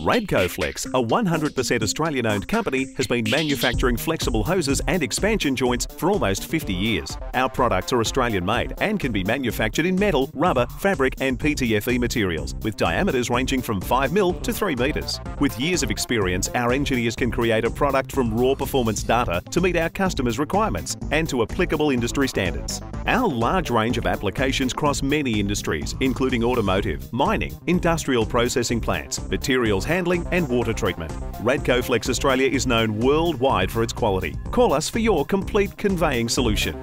Radcoflex, a 100% Australian owned company, has been manufacturing flexible hoses and expansion joints for almost 50 years. Our products are Australian made and can be manufactured in metal, rubber, fabric, and PTFE materials, with diameters ranging from 5mm to 3 metres. With years of experience, our engineers can create a product from raw performance data to meet our customers' requirements and to applicable industry standards. Our large range of applications cross many industries, including automotive, mining, industrial processing plants, materials handling and water treatment. Radcoflex Australia is known worldwide for its quality. Call us for your complete conveying solution.